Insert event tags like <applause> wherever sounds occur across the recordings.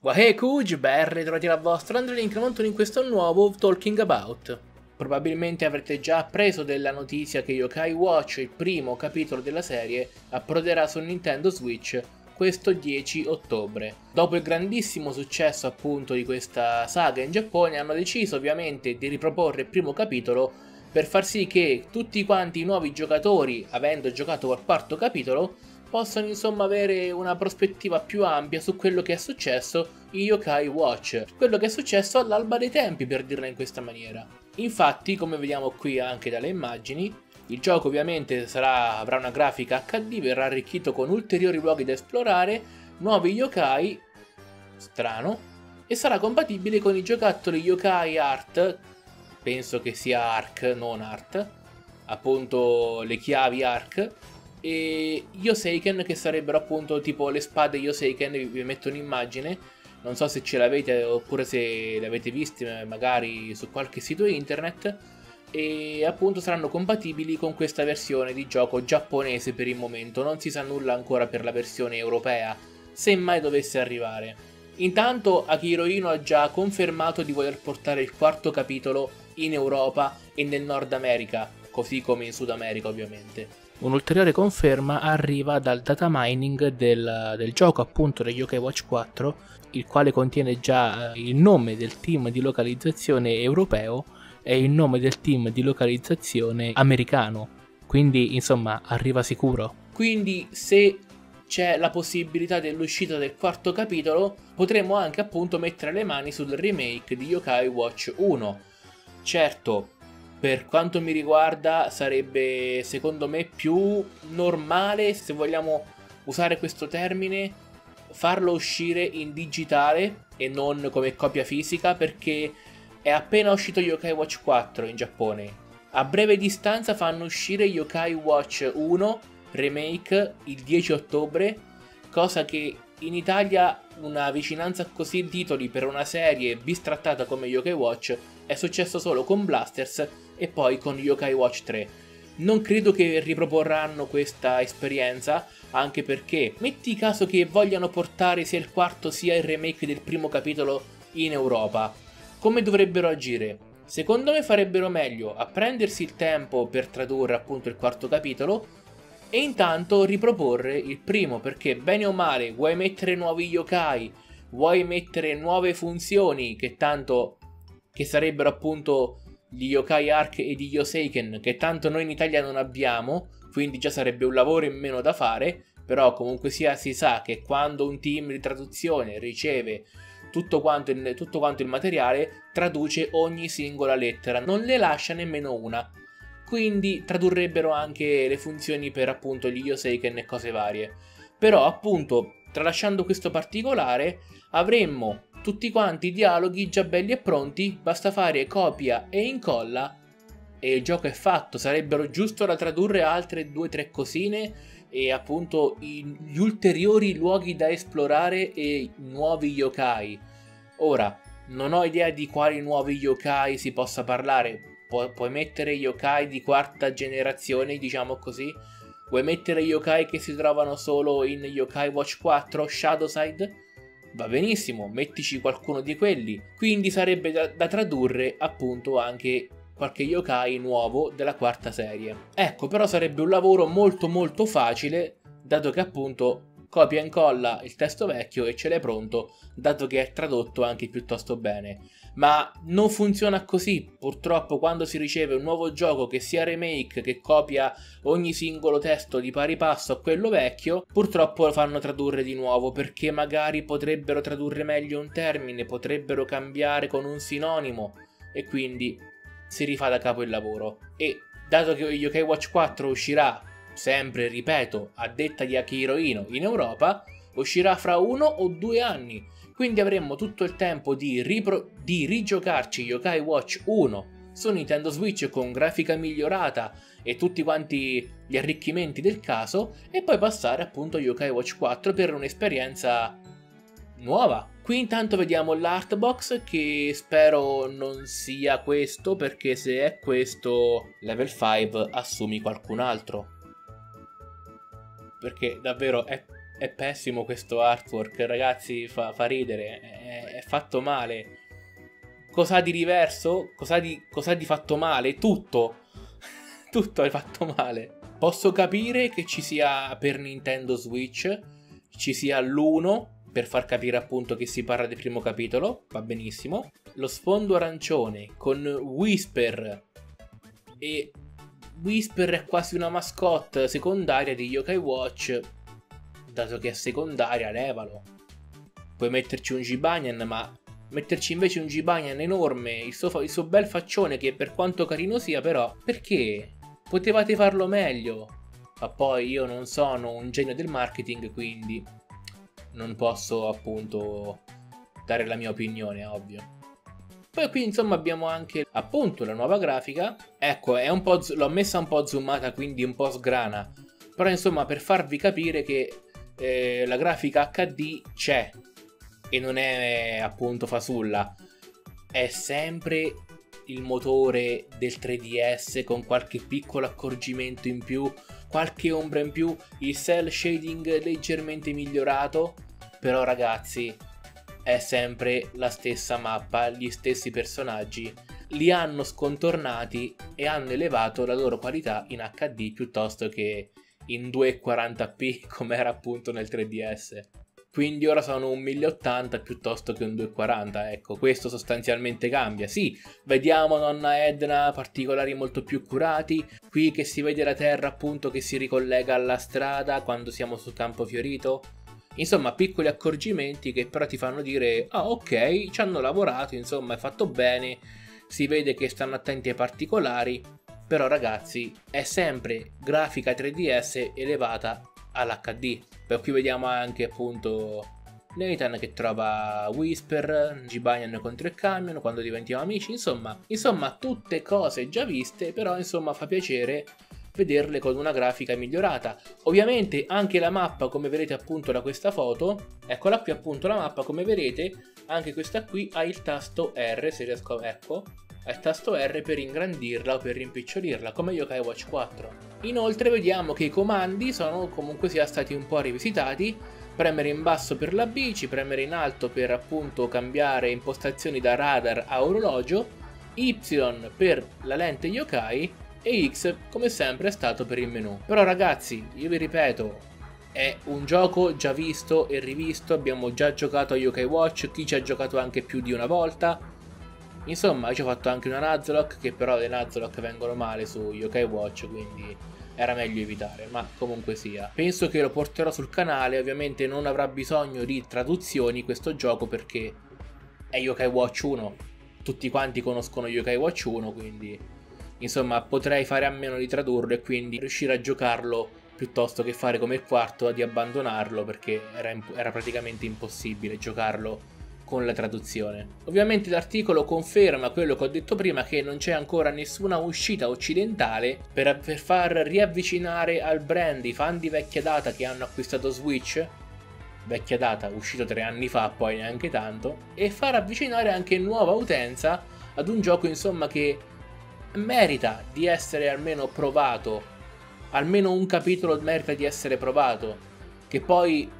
Wahey Kuj, ben ritrovati la vostra Andrelink Montone in questo nuovo Talking About. Probabilmente avrete già appreso della notizia che Yokai Watch, il primo capitolo della serie, approderà su Nintendo Switch questo 10 ottobre. Dopo il grandissimo successo appunto di questa saga in Giappone hanno deciso ovviamente di riproporre il primo capitolo per far sì che tutti quanti i nuovi giocatori, avendo giocato al quarto capitolo, possano insomma avere una prospettiva più ampia su quello che è successo in Yokai Watch, quello che è successo all'alba dei tempi per dirla in questa maniera. Infatti, come vediamo qui anche dalle immagini, il gioco ovviamente sarà, avrà una grafica HD, verrà arricchito con ulteriori luoghi da esplorare, nuovi yokai, strano, e sarà compatibile con i giocattoli yokai art, penso che sia arc, non art, appunto le chiavi arc, e Yoseiken che sarebbero appunto tipo le spade Yoseiken, vi, metto un'immagine, non so se ce l'avete oppure se le avete viste magari su qualche sito internet, e appunto saranno compatibili con questa versione di gioco giapponese per il momento, non si sa nulla ancora per la versione europea, se mai dovesse arrivare. Intanto Akiro Ino ha già confermato di voler portare il quarto capitolo in Europa e nel Nord America, così come in Sud America ovviamente. Un'ulteriore conferma arriva dal data mining del, del gioco appunto degli Yokai Watch 4, il quale contiene già eh, il nome del team di localizzazione europeo e il nome del team di localizzazione americano. Quindi insomma arriva sicuro. Quindi se c'è la possibilità dell'uscita del quarto capitolo, potremo anche appunto mettere le mani sul remake di Yokai Watch 1. Certo, per quanto mi riguarda sarebbe secondo me più normale, se vogliamo usare questo termine, farlo uscire in digitale e non come copia fisica perché è appena uscito Yokai Watch 4 in Giappone. A breve distanza fanno uscire Yokai Watch 1 remake il 10 ottobre, cosa che in Italia una vicinanza così di titoli per una serie bistrattata come Yokai Watch è successo solo con Blasters e poi con Yokai Watch 3. Non credo che riproporranno questa esperienza, anche perché metti caso che vogliano portare sia il quarto sia il remake del primo capitolo in Europa. Come dovrebbero agire? Secondo me farebbero meglio a prendersi il tempo per tradurre appunto il quarto capitolo e intanto riproporre il primo perché bene o male vuoi mettere nuovi yokai, vuoi mettere nuove funzioni che tanto che sarebbero appunto gli yokai arc e gli yoseiken che tanto noi in Italia non abbiamo, quindi già sarebbe un lavoro in meno da fare, però comunque sia si sa che quando un team di traduzione riceve tutto quanto, il, tutto quanto il materiale, traduce ogni singola lettera, non le lascia nemmeno una. Quindi tradurrebbero anche le funzioni per appunto gli Yoseiken e cose varie. Però appunto, tralasciando questo particolare, avremmo tutti quanti i dialoghi già belli e pronti, basta fare copia e incolla e il gioco è fatto. Sarebbero giusto da tradurre altre due o tre cosine e appunto gli ulteriori luoghi da esplorare e nuovi yokai. Ora, non ho idea di quali nuovi yokai si possa parlare. Pu- puoi mettere yokai di quarta generazione, diciamo così. Vuoi mettere yokai che si trovano solo in Yokai Watch 4 Shadowside? Va benissimo, mettici qualcuno di quelli. Quindi sarebbe da, da tradurre appunto anche qualche yokai nuovo della quarta serie. Ecco, però sarebbe un lavoro molto molto facile, dato che appunto copia e incolla il testo vecchio e ce l'hai pronto, dato che è tradotto anche piuttosto bene. Ma non funziona così, purtroppo quando si riceve un nuovo gioco che sia remake, che copia ogni singolo testo di pari passo a quello vecchio, purtroppo lo fanno tradurre di nuovo perché magari potrebbero tradurre meglio un termine, potrebbero cambiare con un sinonimo e quindi si rifà da capo il lavoro. E dato che Yokai Watch 4 uscirà, sempre ripeto, a detta di Akiro Ino in Europa, uscirà fra uno o due anni. Quindi avremo tutto il tempo di, ripro- di rigiocarci Yokai Watch 1 su Nintendo Switch con grafica migliorata e tutti quanti gli arricchimenti del caso e poi passare appunto a Yokai Watch 4 per un'esperienza nuova. Qui intanto vediamo l'art box che spero non sia questo perché se è questo level 5 assumi qualcun altro. Perché davvero è è pessimo questo artwork, ragazzi, fa, fa ridere, è, è, fatto male. Cosa di diverso? Cosa di, cosa di fatto male? Tutto. <laughs> Tutto è fatto male. Posso capire che ci sia per Nintendo Switch, ci sia l'1 per far capire appunto che si parla del primo capitolo, va benissimo. Lo sfondo arancione con Whisper e Whisper è quasi una mascotte secondaria di Yokai Watch, dato che è secondaria, levalo. Puoi metterci un Gibanyan, ma metterci invece un Gibanyan enorme, il suo, il suo bel faccione che per quanto carino sia però, perché? Potevate farlo meglio. Ma poi io non sono un genio del marketing, quindi non posso appunto dare la mia opinione, ovvio. Poi qui insomma abbiamo anche appunto la nuova grafica. Ecco, l'ho messa un po' zoomata, quindi un po' sgrana. Però insomma per farvi capire che eh, la grafica HD c'è e non è appunto fasulla. È sempre il motore del 3DS con qualche piccolo accorgimento in più, qualche ombra in più, il cell shading leggermente migliorato, però ragazzi è sempre la stessa mappa, gli stessi personaggi, li hanno scontornati e hanno elevato la loro qualità in HD piuttosto che in 240p <laughs> come era appunto nel 3DS quindi ora sono un 1080 piuttosto che un 240, ecco, questo sostanzialmente cambia. Sì, vediamo nonna Edna particolari molto più curati, qui che si vede la terra appunto che si ricollega alla strada quando siamo sul campo fiorito. Insomma, piccoli accorgimenti che però ti fanno dire, ah ok, ci hanno lavorato, insomma, è fatto bene, si vede che stanno attenti ai particolari, però ragazzi, è sempre grafica 3DS elevata all'HD. Per qui vediamo anche appunto Nathan che trova Whisper, Gibanyan contro il camion quando diventiamo amici, insomma, insomma tutte cose già viste, però insomma fa piacere vederle con una grafica migliorata. Ovviamente anche la mappa, come vedete appunto da questa foto, eccola qui appunto la mappa, come vedete, anche questa qui ha il tasto R, se riesco, ecco, ha il tasto R per ingrandirla o per rimpicciolirla, come Yokai Watch 4. Inoltre vediamo che i comandi sono comunque sia stati un po' rivisitati, premere in basso per la bici, premere in alto per appunto cambiare impostazioni da radar a orologio, Y per la lente yokai e X come sempre è stato per il menu. Però ragazzi, io vi ripeto, è un gioco già visto e rivisto, abbiamo già giocato a Yokai Watch, chi ci ha giocato anche più di una volta. Insomma, ci ho fatto anche una Nuzlocke, che però le Nuzlocke vengono male su Yokai Watch, quindi era meglio evitare, ma comunque sia. Penso che lo porterò sul canale, ovviamente non avrà bisogno di traduzioni questo gioco perché è Yokai Watch 1. Tutti quanti conoscono Yokai Watch 1, quindi insomma potrei fare a meno di tradurlo e quindi riuscire a giocarlo piuttosto che fare come il quarto di abbandonarlo perché era, era praticamente impossibile giocarlo con la traduzione. Ovviamente l'articolo conferma quello che ho detto prima che non c'è ancora nessuna uscita occidentale per, per far riavvicinare al brand i fan di vecchia data che hanno acquistato Switch vecchia data, uscito tre anni fa, poi neanche tanto, e far avvicinare anche nuova utenza ad un gioco insomma che merita di essere almeno provato, almeno un capitolo merita di essere provato, che poi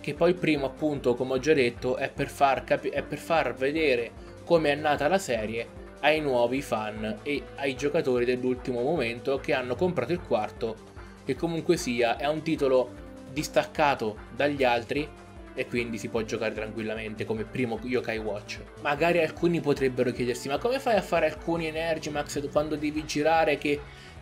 che poi il primo appunto come ho già detto è per far, capi- è per far vedere come è nata la serie ai nuovi fan e ai giocatori dell'ultimo momento che hanno comprato il quarto che comunque sia è un titolo distaccato dagli altri e quindi si può giocare tranquillamente come primo Yokai Watch. Magari alcuni potrebbero chiedersi ma come fai a fare alcuni Energy Max quando devi girare che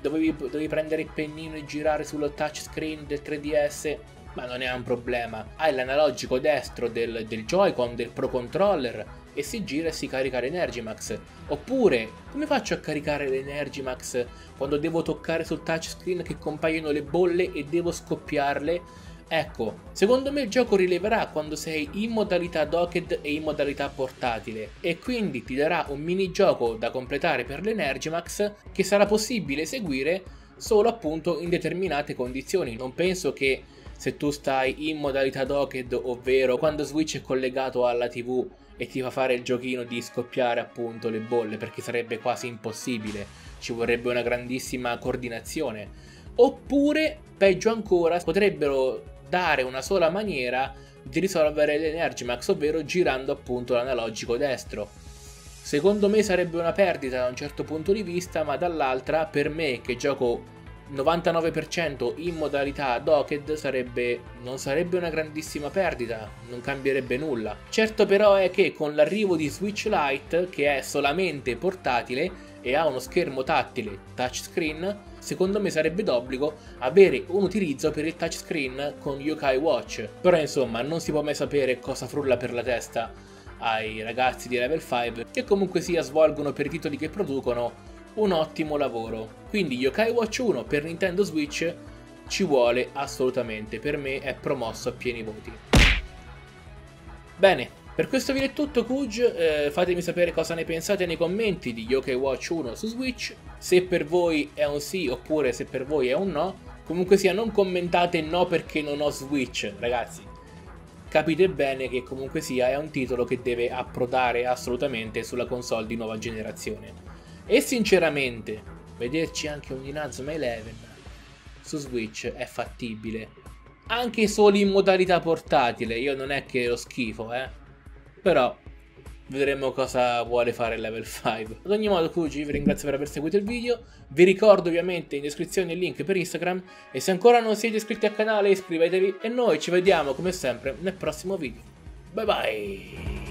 dovevi, dovevi prendere il pennino e girare sullo touchscreen del 3DS? ma non è un problema. Hai l'analogico destro del, del Joy-Con, del Pro Controller e si gira e si carica l'Energimax. Oppure, come faccio a caricare l'Energimax quando devo toccare sul touchscreen che compaiono le bolle e devo scoppiarle? Ecco, secondo me il gioco rileverà quando sei in modalità docked e in modalità portatile e quindi ti darà un minigioco da completare per l'Energimax che sarà possibile eseguire solo appunto in determinate condizioni. Non penso che se tu stai in modalità docked, ovvero quando Switch è collegato alla TV e ti fa fare il giochino di scoppiare appunto le bolle, perché sarebbe quasi impossibile, ci vorrebbe una grandissima coordinazione. Oppure, peggio ancora, potrebbero dare una sola maniera di risolvere l'Energimax, ovvero girando appunto l'analogico destro. Secondo me sarebbe una perdita da un certo punto di vista, ma dall'altra per me che gioco 99% in modalità docked sarebbe, non sarebbe una grandissima perdita, non cambierebbe nulla. Certo però è che con l'arrivo di Switch Lite, che è solamente portatile e ha uno schermo tattile touchscreen, secondo me sarebbe d'obbligo avere un utilizzo per il touchscreen con Yokai Watch. Però insomma non si può mai sapere cosa frulla per la testa ai ragazzi di Level 5 che comunque sia svolgono per i titoli che producono un ottimo lavoro. Quindi Yokai Watch 1 per Nintendo Switch ci vuole assolutamente, per me è promosso a pieni voti. Bene, per questo video è tutto Kuj, eh, fatemi sapere cosa ne pensate nei commenti di Yokai Watch 1 su Switch, se per voi è un sì oppure se per voi è un no, comunque sia non commentate no perché non ho Switch, ragazzi, capite bene che comunque sia è un titolo che deve approdare assolutamente sulla console di nuova generazione. E sinceramente, vederci anche un Inazuma Eleven su Switch è fattibile. Anche solo in modalità portatile, io non è che lo schifo, eh. Però vedremo cosa vuole fare il level 5. Ad ogni modo, Kuji, vi ringrazio per aver seguito il video. Vi ricordo ovviamente in descrizione il link per Instagram. E se ancora non siete iscritti al canale, iscrivetevi. E noi ci vediamo come sempre nel prossimo video. Bye bye!